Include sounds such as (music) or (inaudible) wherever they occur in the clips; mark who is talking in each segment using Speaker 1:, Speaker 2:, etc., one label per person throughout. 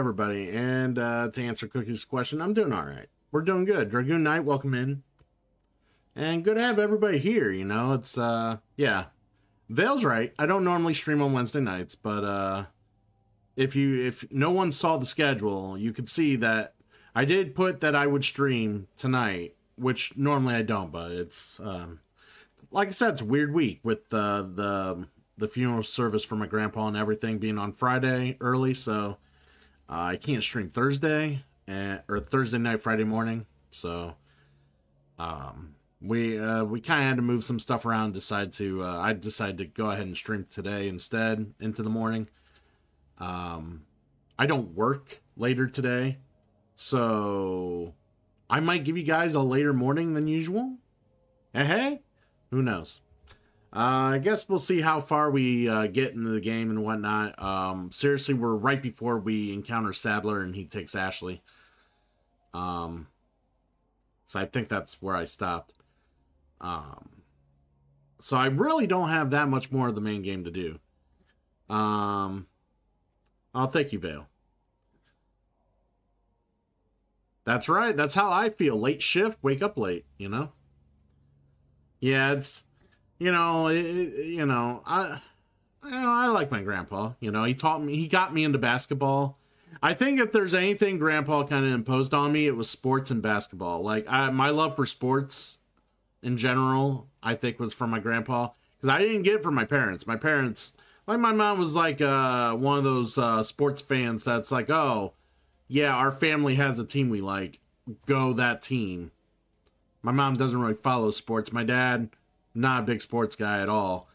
Speaker 1: Everybody. And uh, to answer Cookie's question, I'm doing all right. We're doing good. Dragoon Knight, welcome in. And good to have everybody here, you know. It's, uh, yeah. Vale's right. I don't normally stream on Wednesday nights, but, uh, if you, if no one saw the schedule, you could see that I did put that I would stream tonight, which normally I don't, but it's, um, like I said, it's a weird week with uh, the the funeral service for my grandpa and everything being on Friday early, so I can't stream Thursday and or Thursday night, Friday morning. So um, we uh, we kind of had to move some stuff around. Decide to uh, I decided to go ahead and stream today instead into the morning. Um, I don't work later today, so I might give you guys a later morning than usual. And hey, who knows? Uh, I guess we'll see how far we uh, get into the game and whatnot. Um, seriously, we're right before we encounter Saddler and he takes Ashley. Um, so I think that's where I stopped. Um, so I really don't have that much more of the main game to do. Um, oh, thank you, Vale. That's right. That's how I feel. Late shift, wake up late. You know. Yeah, it's you know, it, you know, I, you know, I like my grandpa. You know, he taught me, he got me into basketball. I think if there's anything grandpa kind of imposed on me, it was sports and basketball. Like I, my love for sports in general, I think was from my grandpa because I didn't get it from my parents. My parents, like my mom was like uh, one of those uh, sports fans that's like, oh, yeah, our family has a team we like, go that team. My mom doesn't really follow sports. My dad, not a big sports guy at all.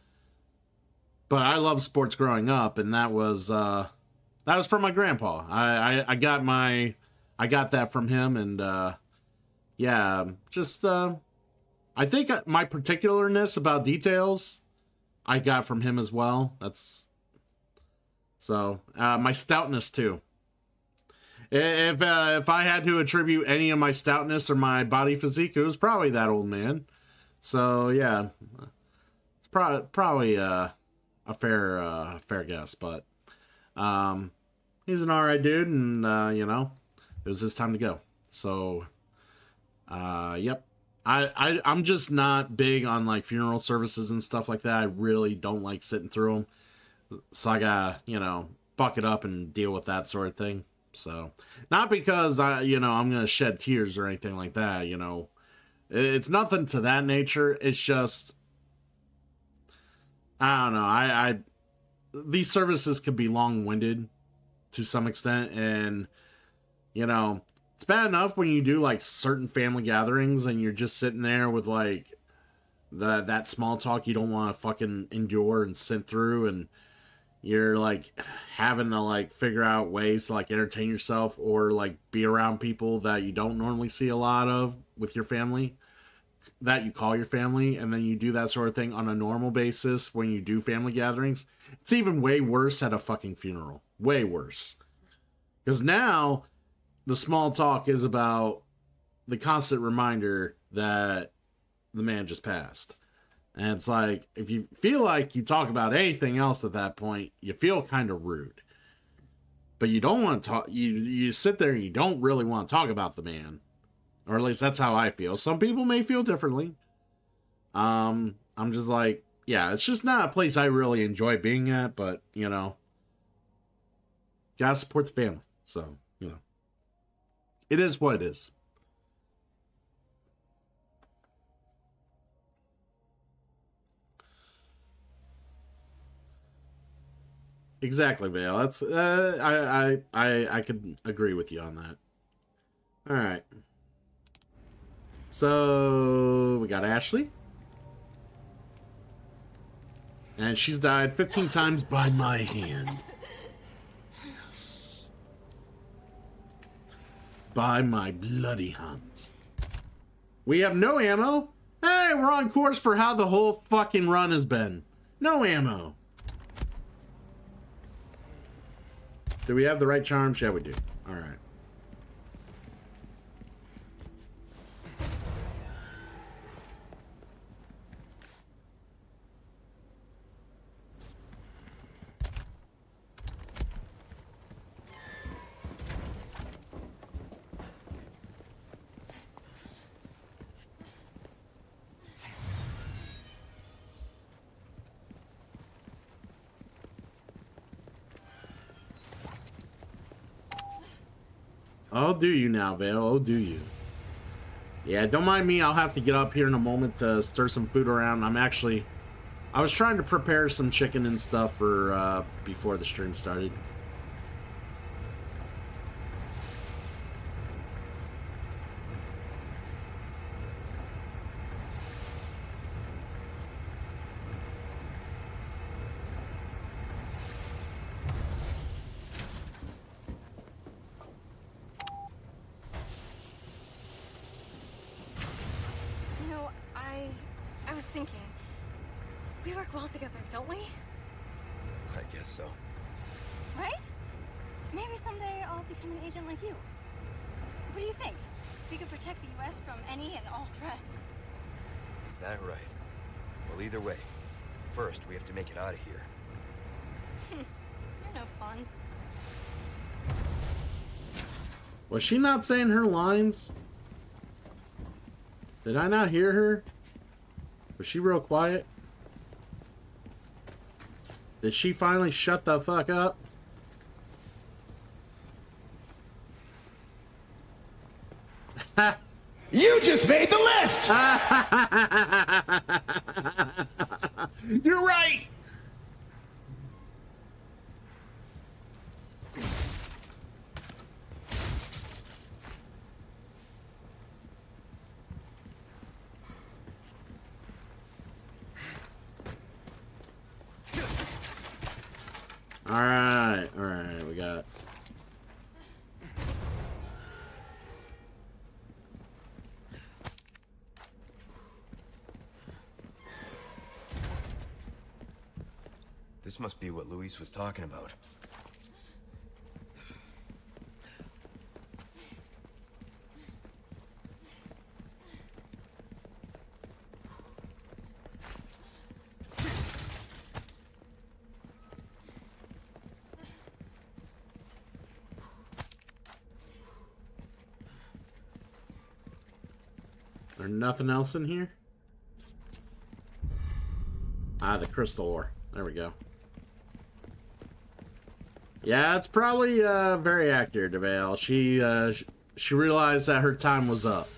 Speaker 1: But I love sports growing up, and that was uh, that was from my grandpa. I, I, I got my I got that from him, and uh, yeah, just uh, I think my particularness about details I got from him as well. That's so uh, my stoutness too. If uh, if I had to attribute any of my stoutness or my body physique, it was probably that old man. So yeah, it's pro- probably uh, a fair uh, fair guess, but um, he's an alright dude, and uh, you know, it was his time to go. So, uh, yep. I, I I'm just not big on like funeral services and stuff like that. I really don't like sitting through them. So I gotta you know buck it up and deal with that sort of thing. So not because I you know I'm gonna shed tears or anything like that. You know it's nothing to that nature. It's just I don't know. I, I these services can be long winded to some extent, and you know it's bad enough when you do like certain family gatherings and you're just sitting there with like the that small talk you don't want to fucking endure and sit through and you're like having to like figure out ways to like entertain yourself or like be around people that you don't normally see a lot of with your family that you call your family and then you do that sort of thing on a normal basis when you do family gatherings it's even way worse at a fucking funeral. Way worse. Because now the small talk is about the constant reminder that the man just passed and it's like, if you feel like you talk about anything else at that point, you feel kind of rude. But you don't want to talk, you, you sit there and you don't really want to talk about the man. Or at least that's how I feel. Some people may feel differently. Um, I'm just like, yeah, it's just not a place I really enjoy being at, but, you know, gotta support the family. So, you know, it is what it is. Exactly, Vale. That's uh, I, I I I could agree with you on that. All right. So we got Ashley, and she's died 15 times by my hand. Yes. By my bloody hands. We have no ammo. Hey, we're on course for how the whole fucking run has been. No ammo. Do we have the right charms? Yeah, we do. All right. Do you now, Vale? Oh, do you? Yeah, don't mind me. I'll have to get up here in a moment to stir some food around. I'm actually... I was trying to prepare some chicken and stuff for uh, before the stream started. (laughs) Was she not saying her lines? Did I not hear her? Was she real quiet? Did she finally shut the fuck up? (laughs)
Speaker 2: you just made the list! (laughs) You're right!
Speaker 1: Alright, alright, we got...
Speaker 3: This must be what Luis was talking about.
Speaker 1: There's nothing else in here? Ah, the crystal ore. There we go. Yeah, it's probably uh, very accurate, DeVale. She, uh, she realized that her time was up.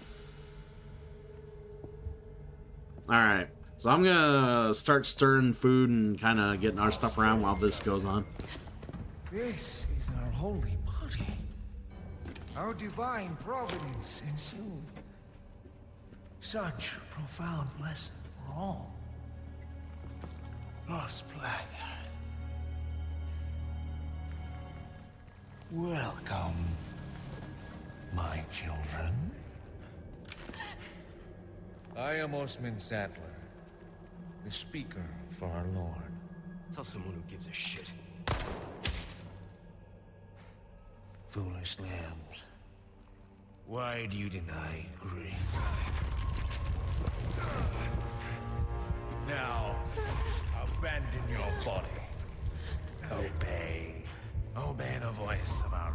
Speaker 1: Alright, so I'm gonna start stirring food and kind of getting our stuff around while this goes on.
Speaker 2: This is our holy body. Our divine providence ensued. Such a profound lesson for all. Lost blood. Welcome, my children. I am Osmund Saddler, the speaker for our Lord.
Speaker 3: Tell someone who gives a shit.
Speaker 2: Foolish lambs. Why do you deny grief? Now, abandon your body. Obey. Obey the voice of our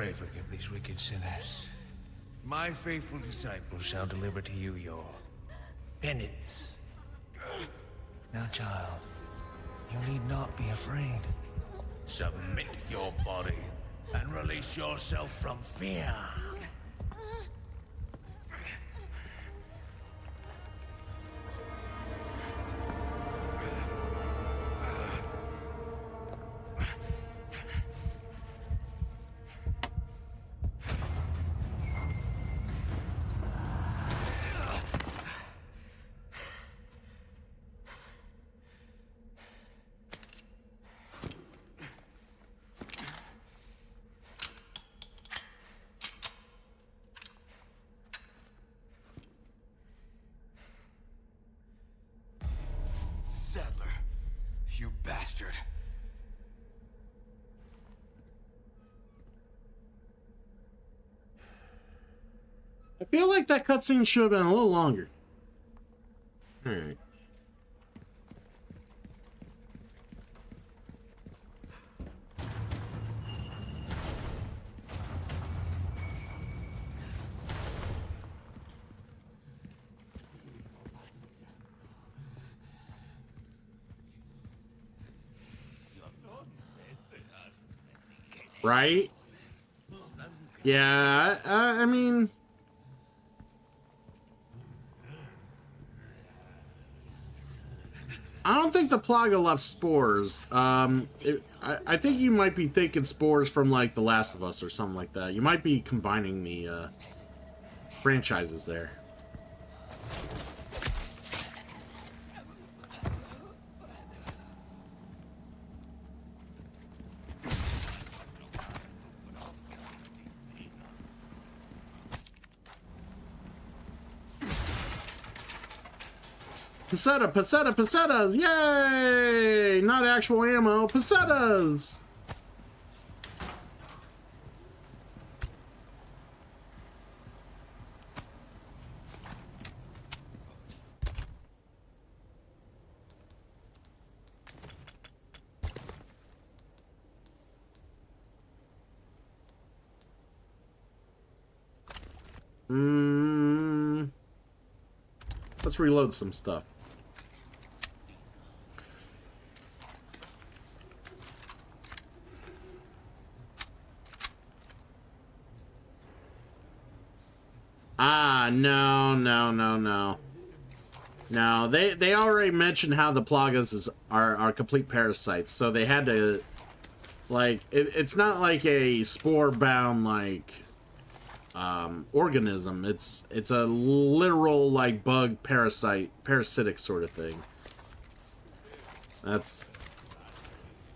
Speaker 2: Pray forgive these wicked sinners. My faithful disciples shall deliver to you your penance. Now, child, you need not be afraid. Submit your body and release yourself from fear.
Speaker 4: Bastard.
Speaker 1: I feel like that cutscene should have been a little longer. Right? Yeah, I, I mean... I don't think the Plaga left spores. Um, it, I, I think you might be thinking spores from like The Last of Us or something like that. You might be combining the uh, franchises there. Peseta, peseta, pesetas! Yay! Not actual ammo, pesetas! Mm. Let's reload some stuff. Ah, no, no, no, no. No, they they already mentioned how the plagas is, are are complete parasites, so they had to like it, it's not like a spore bound like um, organism. It's it's a literal like bug parasite parasitic sort of thing. That's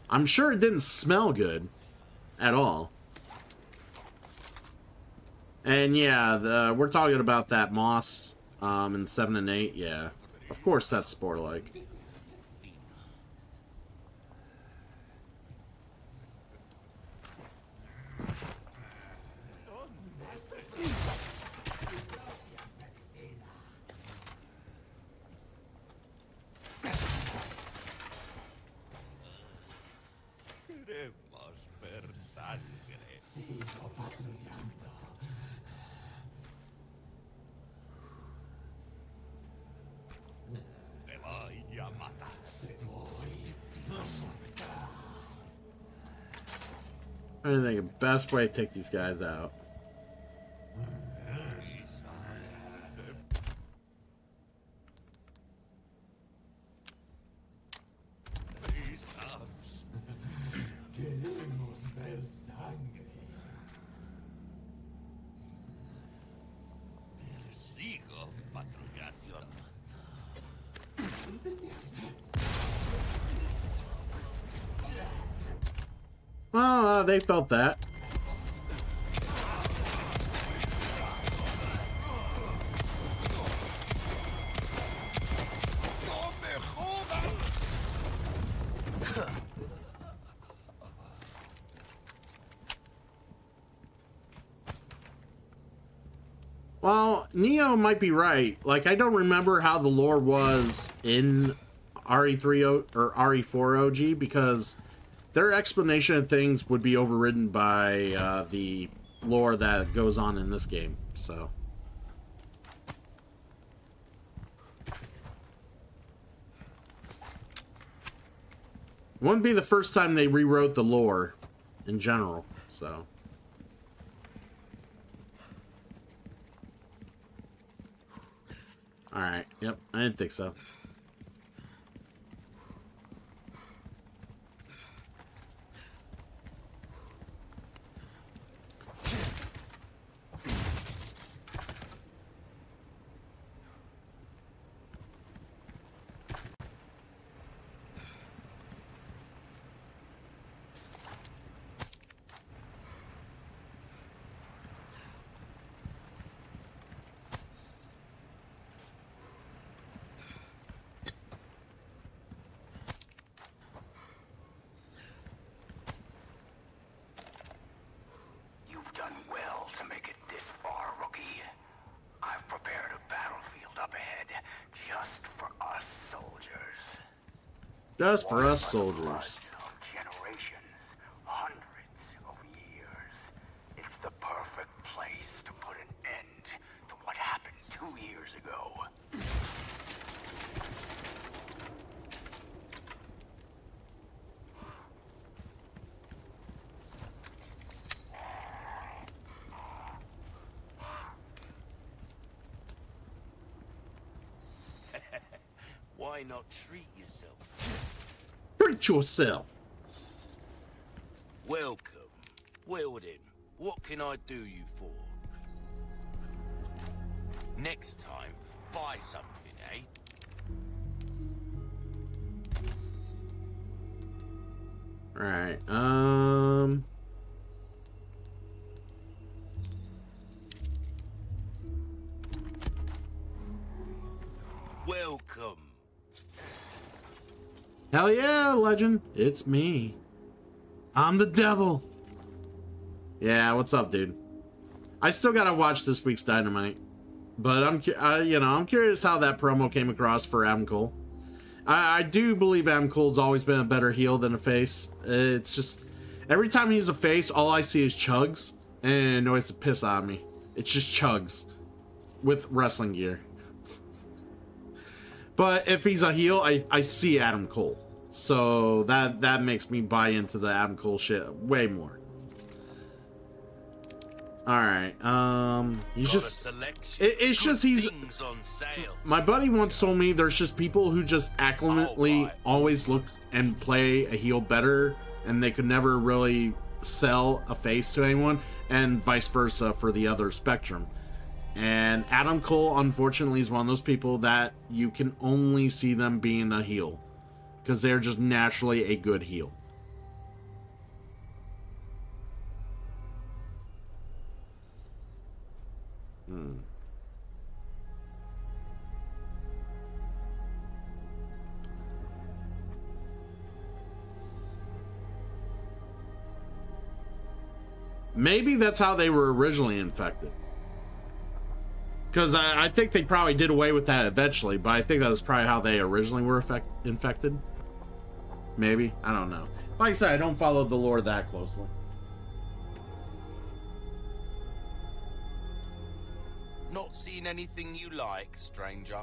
Speaker 1: I'm sure it didn't smell good at all. And yeah, the, we're talking about that moss um, in 7 and 8. Yeah, of course that's spore-like. I don't think the best way to take these guys out.
Speaker 5: Sigo patrullando.
Speaker 1: Well, uh, they felt that. Well, Neo might be right. Like, I don't remember how the lore was in RE3 or RE4 OG because their explanation of things would be overridden by uh, the lore that goes on in this game. So, wouldn't be the first time they rewrote the lore in general. So. Alright, yep, I didn't think so.
Speaker 2: Happened two years ago.
Speaker 6: Why not treat yourself?
Speaker 1: Treat yourself.
Speaker 6: Welcome. Well then, what can I do you for? Next time, buy something, eh?
Speaker 1: Alright, um...
Speaker 6: Welcome.
Speaker 1: Hell yeah, legend. It's me. I'm the devil. Yeah, what's up, dude? I still gotta watch this week's Dynamite. But I'm, you know, I'm curious how that promo came across for Adam Cole. I, I do believe Adam Cole's always been a better heel than a face. It's just every time he's a face, all I see is chugs, and it annoys the piss out of me. It's just chugs with wrestling gear. (laughs) But if he's a heel, I, I see Adam Cole. So that that makes me buy into the Adam Cole shit way more. All right. Um he's
Speaker 6: Got
Speaker 1: just it- it's
Speaker 6: Good
Speaker 1: just he's-
Speaker 6: on sale.
Speaker 1: my buddy once told me there's just people who just acclimately
Speaker 6: Alright.
Speaker 1: always look and play a heel better and they could never really sell a face to anyone and vice versa for the other spectrum. And Adam Cole unfortunately is one of those people that you can only see them being a heel because they're just naturally a good heel. Hmm. Maybe that's how they were originally infected. Because I, I think they probably did away with that eventually, but I think that was probably how they originally were infected. Maybe. I don't know. Like I said, I don't follow the lore that closely.
Speaker 6: Not seen anything you like, stranger.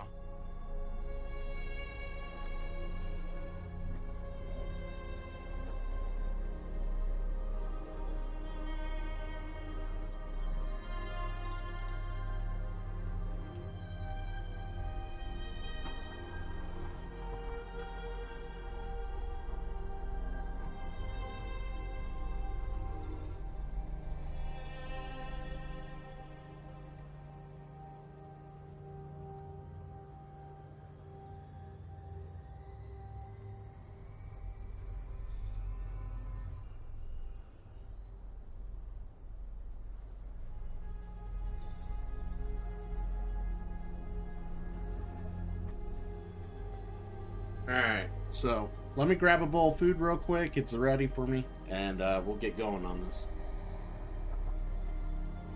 Speaker 1: Alright, so let me grab a bowl of food real quick. It's ready for me, and uh, we'll get going on this.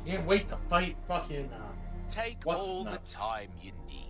Speaker 1: Can't wait to fight fucking. Uh,
Speaker 6: Take
Speaker 1: What's
Speaker 6: all the time you need.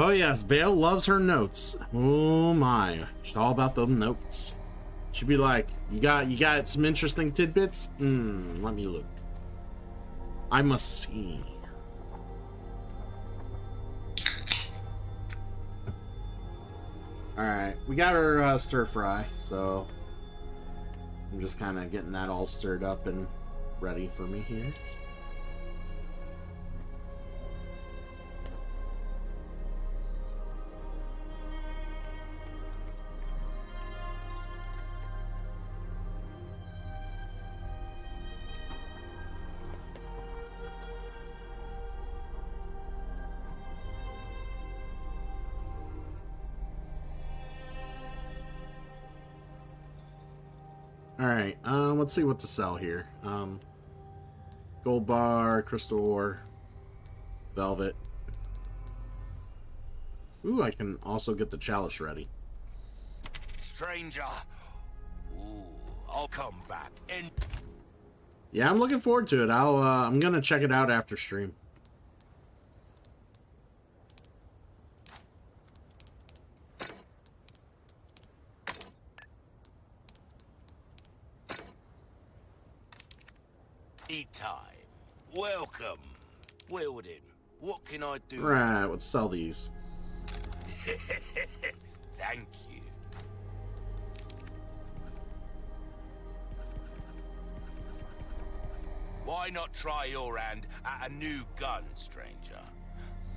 Speaker 1: Oh yes, Vale loves her notes. Oh my, she's all about them notes. She'd be like, "You got, you got some interesting tidbits? Hmm, let me look. I must see." All right, we got our uh, stir fry, so I'm just kind of getting that all stirred up and ready for me here. Let's see what to sell here. Um, gold bar, crystal ore, velvet. Ooh, I can also get the chalice ready.
Speaker 6: Stranger. Ooh, I'll come back. And
Speaker 1: Yeah, I'm looking forward to it. I'll, uh, I'm gonna check it out after stream.
Speaker 6: Time. Welcome. Then, what can I do?
Speaker 1: Right, let's sell these. (laughs)
Speaker 6: Thank you. Why not try your hand at a new gun, stranger?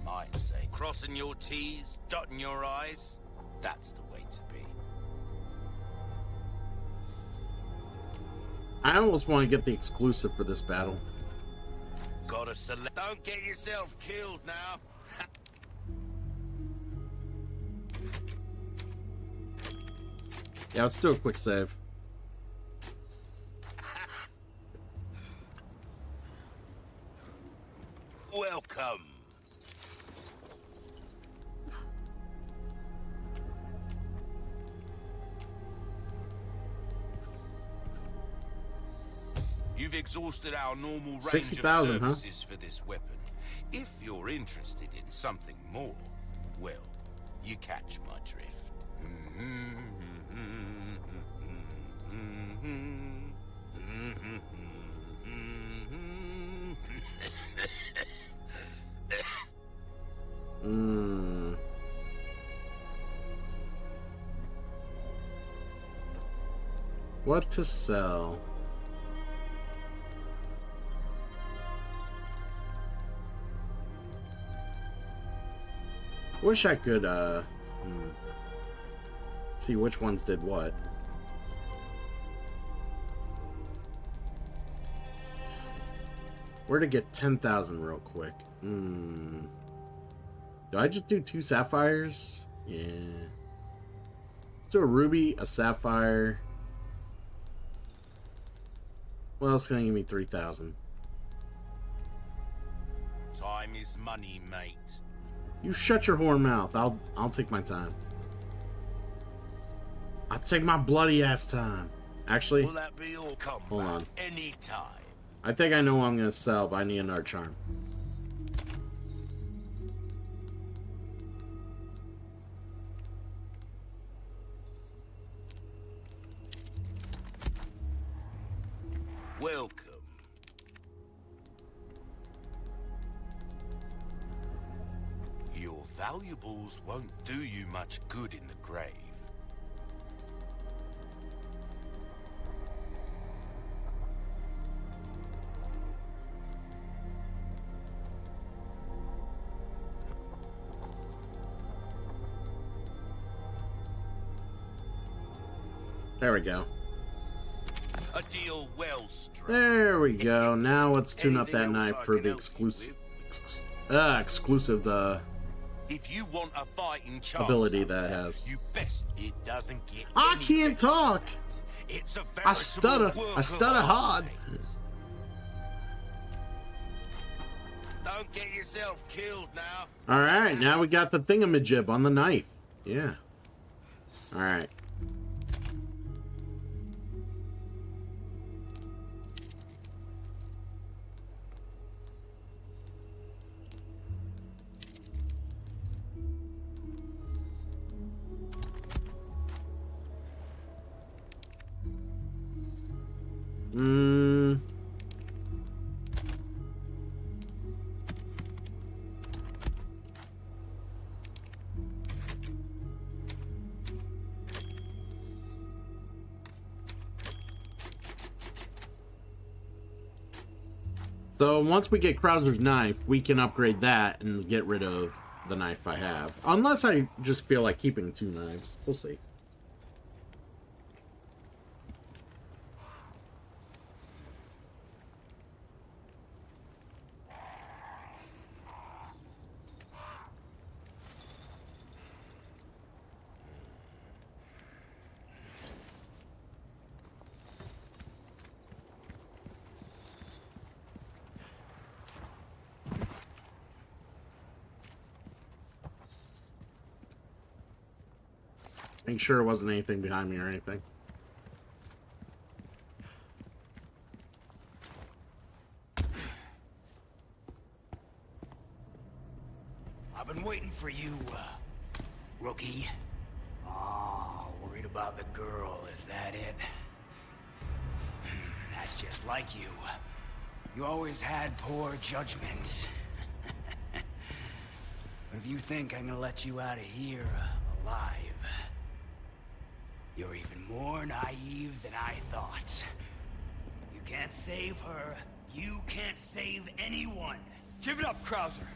Speaker 6: Might say, crossing your T's, dotting your I's, that's the way to be.
Speaker 1: I almost want to get the exclusive for this battle.
Speaker 6: Gotta select. Don't get yourself killed now.
Speaker 1: Yeah, let's do a quick save.
Speaker 6: Exhausted our normal range of
Speaker 1: 60,000, huh?
Speaker 6: for this weapon. If you're interested in something more, well, you catch my drift.
Speaker 1: Mm. What to sell? Wish I could, uh, hmm, see which ones did what. Where to get 10,000 real quick? Hmm. Do I just do two sapphires? Yeah. Let's do a ruby, a sapphire. What else can give me 3,000?
Speaker 6: Time is money, mate.
Speaker 1: You shut your whore mouth. I'll I'll take my time. I'll take my bloody ass time. Actually,
Speaker 6: Will that be all?
Speaker 1: Hold on.
Speaker 6: anytime.
Speaker 1: I think I know what I'm gonna sell, but I need
Speaker 6: an art charm. Won't do you much good in the grave.
Speaker 1: There we go.
Speaker 6: A deal well struck.
Speaker 1: There we go. Now let's tune up that knife for the exclusive, uh, exclusive the
Speaker 6: If you want a fighting chance
Speaker 1: ability that has.
Speaker 6: you best. It doesn't get.
Speaker 1: I can't talk.
Speaker 6: It's a
Speaker 1: I stutter. I stutter hard.
Speaker 6: Don't get yourself killed now.
Speaker 1: All right, now we got the thingamajig on the knife. Yeah. All right. Mm. So once we get Krauser's knife, we can upgrade that and get rid of the knife I have. Unless I just feel like keeping two knives. We'll see. Sure it wasn't anything behind me or anything.
Speaker 2: I've been waiting for you, uh, rookie. Oh, worried about the girl, is that it? Hmm, That's just like you. You always had poor judgment. (laughs) but if you think I'm gonna let you out of here uh, alive, more naive than I thought. You can't save her. You can't save anyone.
Speaker 3: Give it up, Krauser.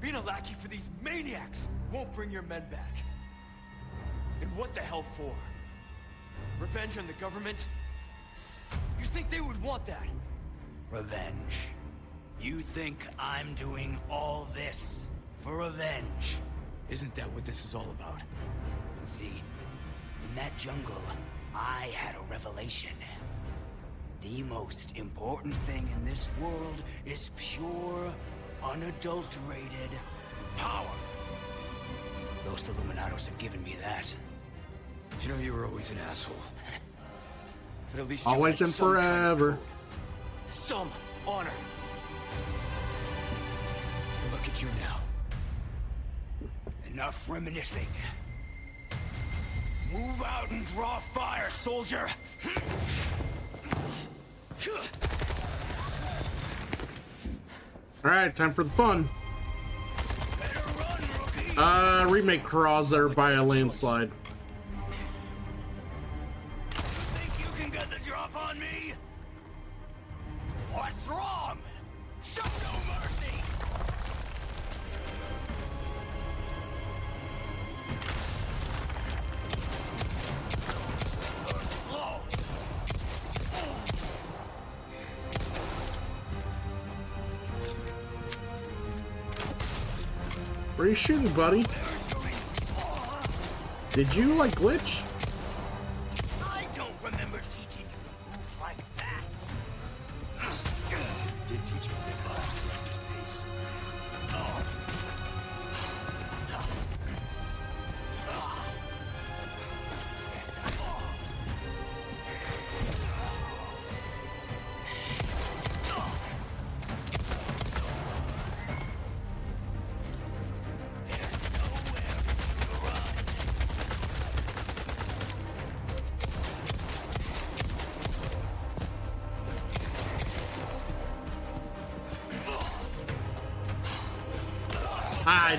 Speaker 3: Being a lackey for these maniacs won't bring your men back. And what the hell for? Revenge on the government? You think they would want that?
Speaker 2: Revenge. You think I'm doing all this for revenge?
Speaker 3: Isn't that what this is all about?
Speaker 2: See, in that jungle, I had a revelation. The most important thing in this world is pure, unadulterated power. Those Illuminados have given me that.
Speaker 3: You know you were always an asshole. (laughs) But at least
Speaker 1: Always
Speaker 3: had
Speaker 1: and
Speaker 3: some kind of
Speaker 1: forever.
Speaker 3: Some honor. And look at you now.
Speaker 2: Enough reminiscing. Move out and draw fire, soldier!
Speaker 1: Alright, time for the fun. Uh, remake Krauser by a landslide.
Speaker 2: You
Speaker 1: shooting, buddy? Did you, like, glitch?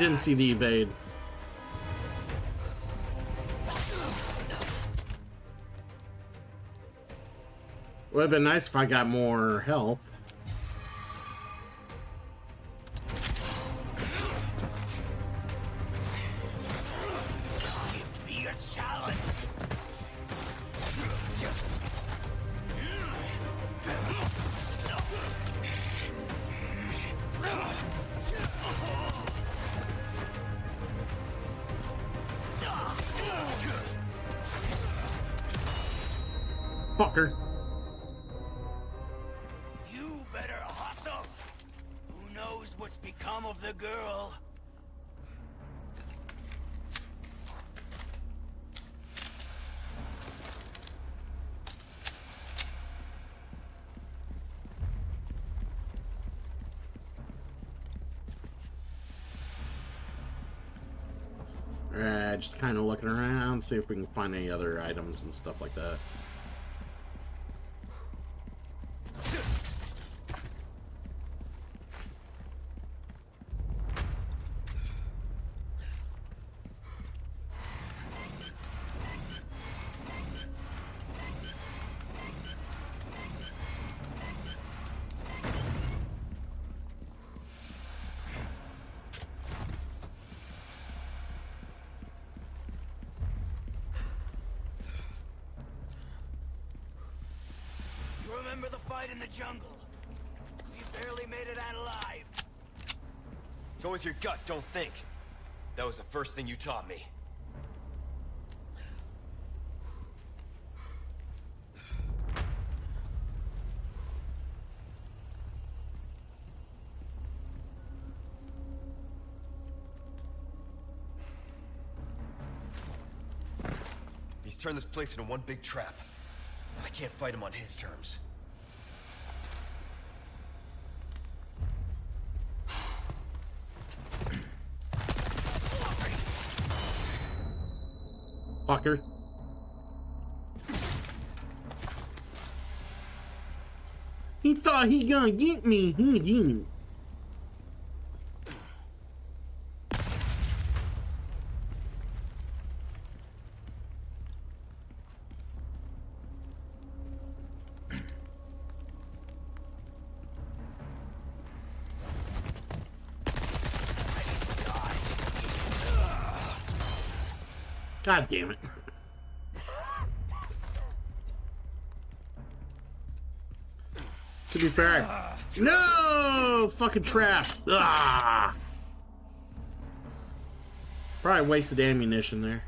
Speaker 1: Didn't see the evade. Would have been nice if I got more health. See if we can find any other items and stuff like that.
Speaker 2: remember the fight in the jungle? We barely made it out alive.
Speaker 4: Go with your gut, don't think. That was the first thing you taught me. He's turned this place into one big trap. I can't fight him on his terms.
Speaker 1: Fucker. He thought he gonna get me. He didn't. God damn it. No! Fucking trap. Ah! Probably wasted ammunition there.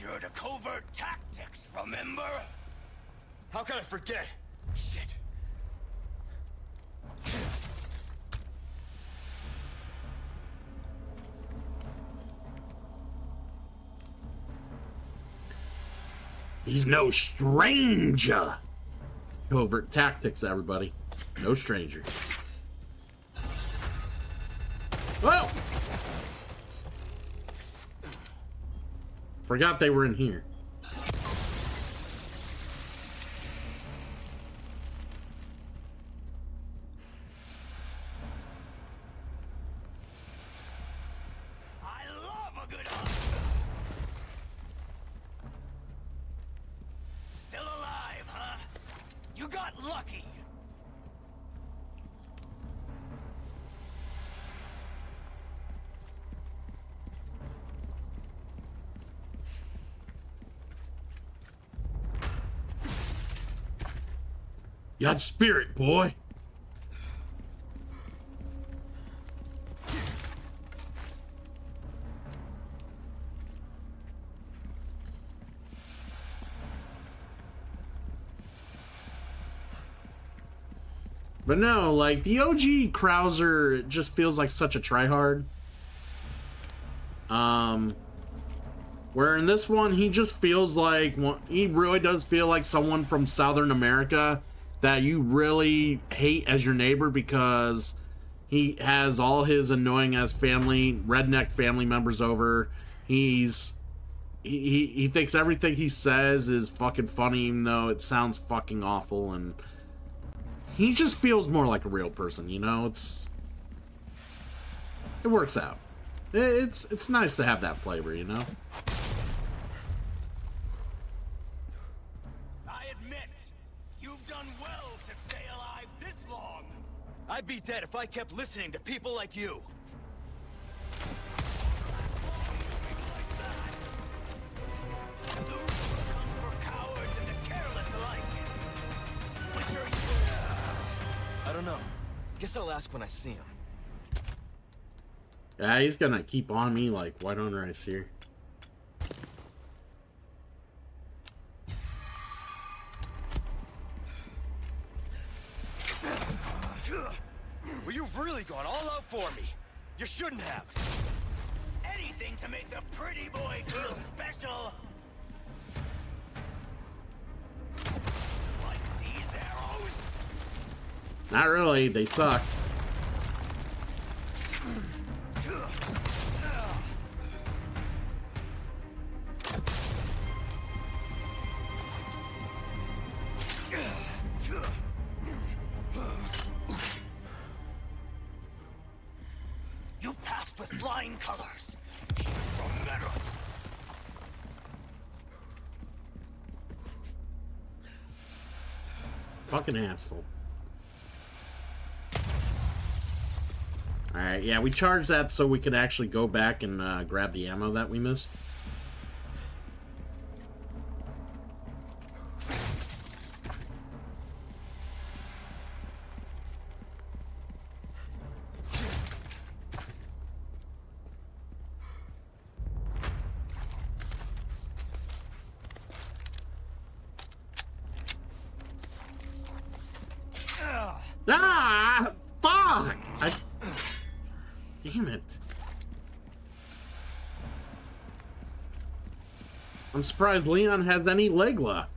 Speaker 2: Stranger to covert tactics, remember?
Speaker 4: How could I forget?
Speaker 2: Shit.
Speaker 1: He's no stranger. Covert tactics, everybody. No stranger. Forgot they were in here.
Speaker 2: I love a good hunt. Still alive, huh? You got lucky.
Speaker 1: You got spirit, boy. But no, like the OG Krauser just feels like such a tryhard. Um, where in this one he just feels like he really does feel like someone from Southern America that you really hate as your neighbor because he has all his annoying as family redneck family members over. He's he, he he thinks everything he says is fucking funny even though it sounds fucking awful and he just feels more like a real person, you know? It's it works out. It's it's nice to have that flavor, you know?
Speaker 4: I'd be dead if I kept listening to people like you. I don't know. Guess I'll ask when I see him.
Speaker 1: Yeah, he's gonna keep on me like white on rice here. They suck.
Speaker 7: You passed with flying colors.
Speaker 1: Fucking asshole. Yeah, we charged that so we could actually go back and uh, grab the ammo that we missed. Ah! Fuck! I... Damn it. I'm surprised Leon has any leg left.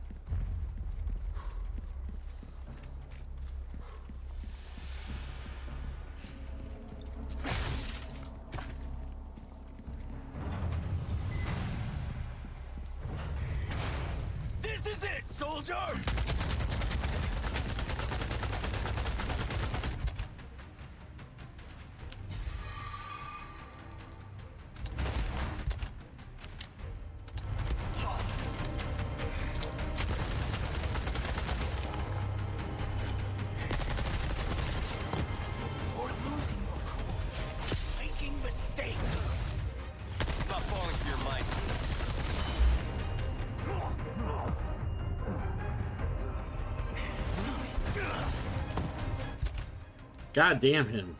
Speaker 1: God damn him.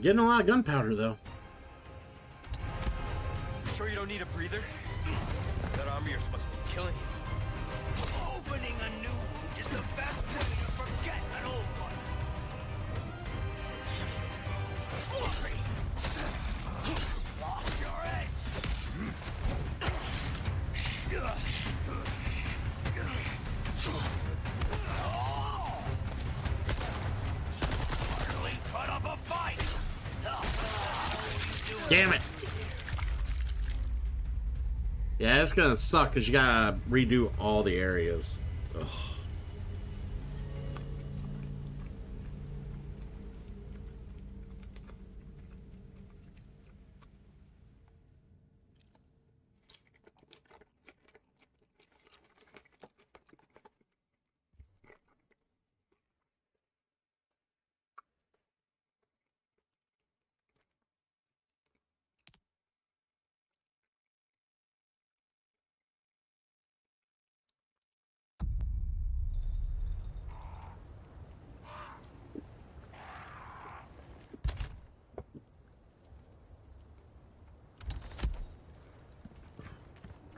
Speaker 1: Getting a lot of gunpowder, though.
Speaker 2: You sure you don't need a breather? That of yours must be killing you.
Speaker 1: It's gonna suck because you gotta redo all the areas.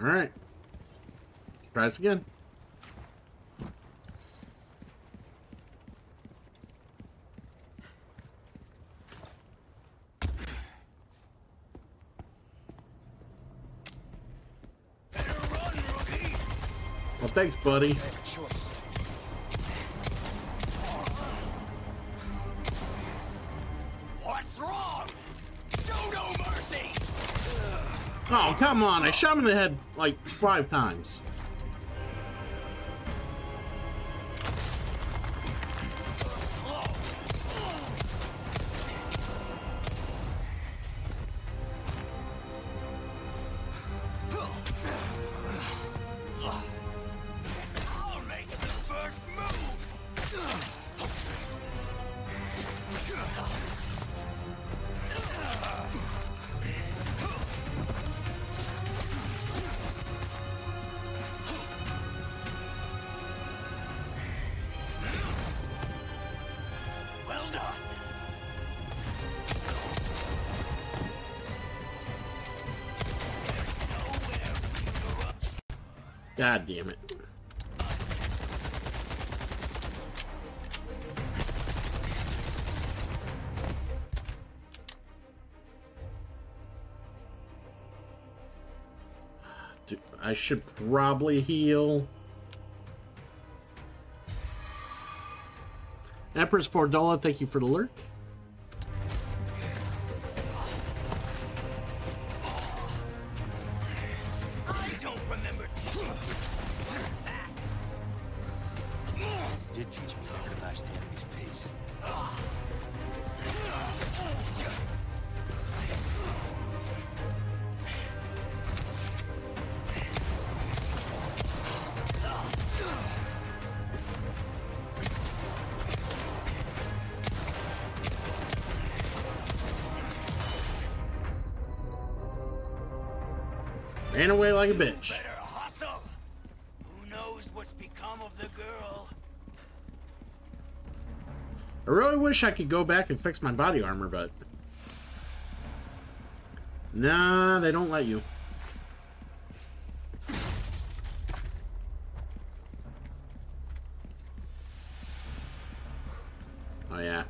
Speaker 1: Ugh. All right. Try this again. Well, thanks, buddy. Come on. I shot him in the head like five times. God damn it. I should probably heal. Empress Fordola, thank you for the lurk. Wish I could go back and fix my body armor, but... Nah, they don't let you. Oh, yeah.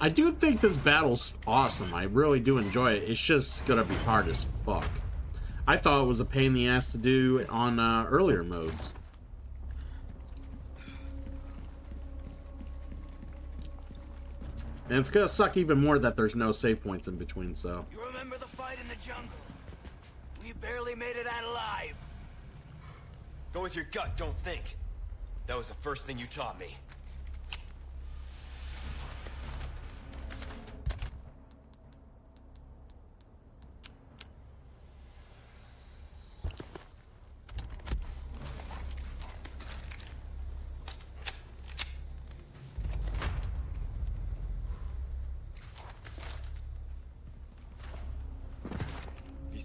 Speaker 1: I do think this battle's awesome. I really do enjoy it. It's just gonna be hard as fuck. I thought it was a pain in the ass to do on uh, earlier modes. And it's gonna suck even more that there's no save points in between, so.
Speaker 2: You remember the fight in the jungle? We barely made it out alive.
Speaker 4: Go with your gut, don't think. That was the first thing you taught me.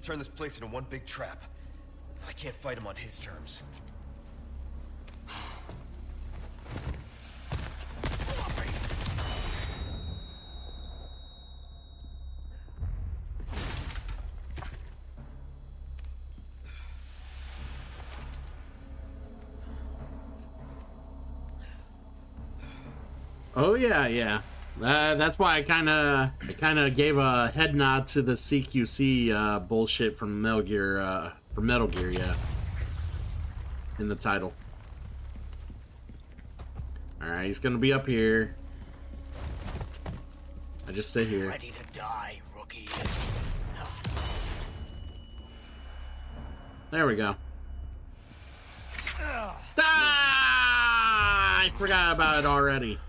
Speaker 4: Turned this place into one big trap. I can't fight him on his terms.
Speaker 1: Oh yeah, yeah. Uh, that's why I kind of, I kind of gave a head nod to the CQC uh, bullshit from Metal Gear, uh, from Metal Gear, yeah. In the title. All right, he's gonna be up here. I just sit here.
Speaker 2: Ready to die, rookie.
Speaker 1: There we go. Ah! I forgot about it already.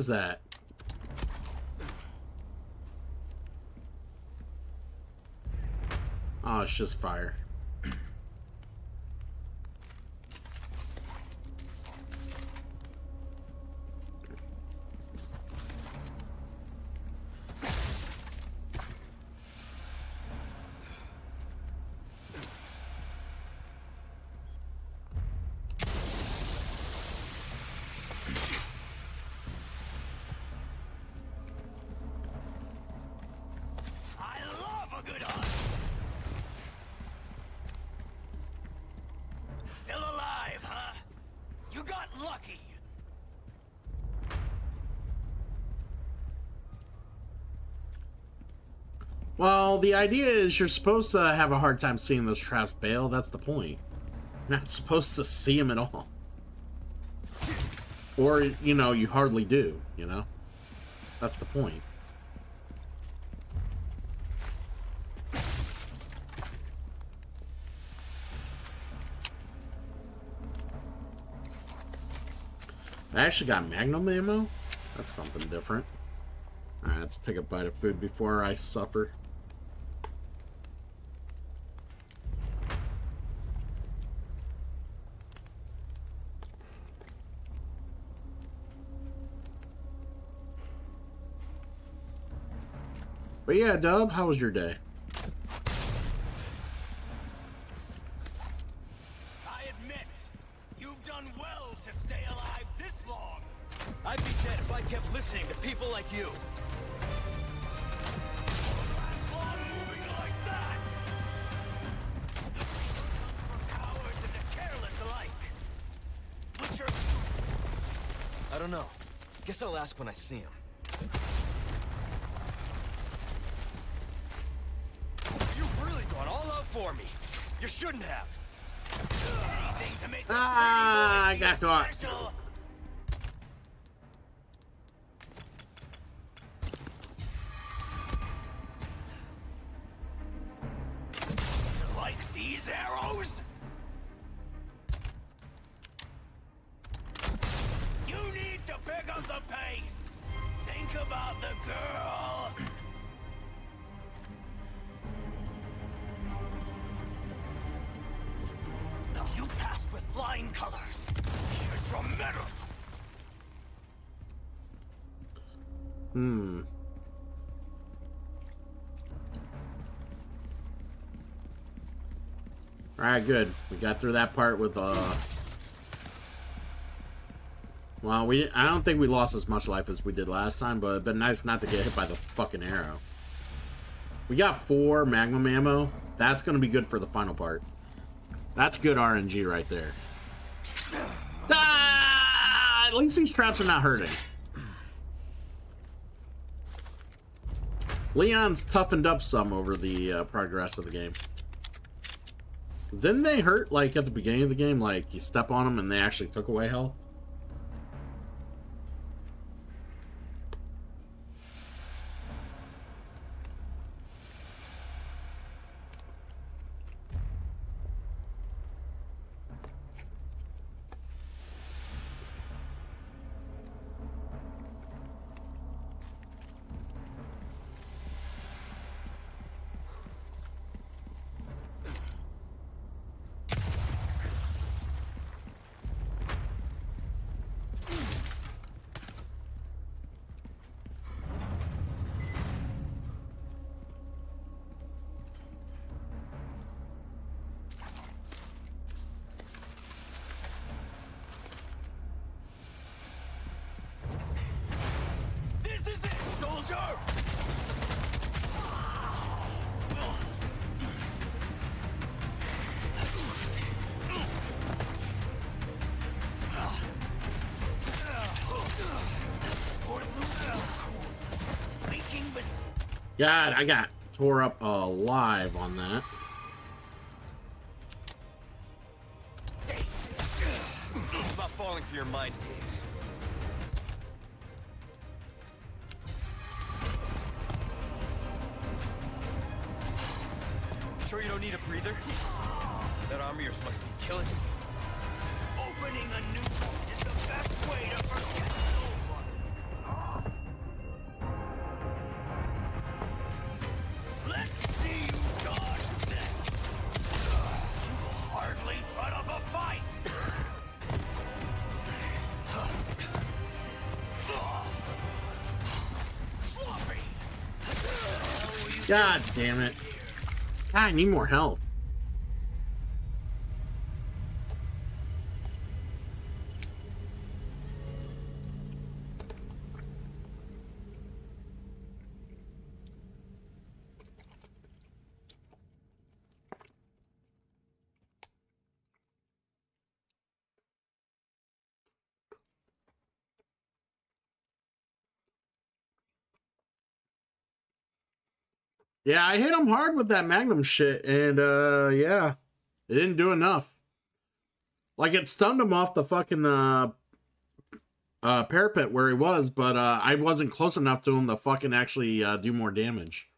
Speaker 1: Is that? Oh, it's just fire. Well, the idea is you're supposed to have a hard time seeing those traps fail. That's the point. You're not supposed to see them at all. Or, you know, you hardly do, you know? That's the point. I actually got magnum ammo? That's something different. Alright, let's take a bite of food before I suffer. But yeah, Dub, how was your day?
Speaker 6: I admit, you've done well to stay alive this long.
Speaker 3: I'd be dead if I kept listening to people like you.
Speaker 6: Last long moving like that. For cowards and the careless alike. What's
Speaker 3: I don't know. Guess I'll ask when I see him.
Speaker 1: Ah, I got caught. Hmm. Alright, good. We got through that part with, uh... Well, we I don't think we lost as much life as we did last time, but it'd been nice not to get hit by the fucking arrow. We got four magnum ammo. That's gonna be good for the final part. That's good RNG right there. Ah! At least these traps are not hurting. Leon's toughened up some over the uh, progress of the game. Didn't they hurt, like, at the beginning of the game? Like, you step on them and they actually took away health? God, I got tore up alive on that.
Speaker 3: About falling for your mind games.
Speaker 1: God damn it. God, I need more health. Yeah, I hit him hard with that Magnum shit, and uh, yeah, it didn't do enough. Like it stunned him off the fucking uh, uh, parapet where he was, but uh, I wasn't close enough to him to fucking actually uh, do more damage.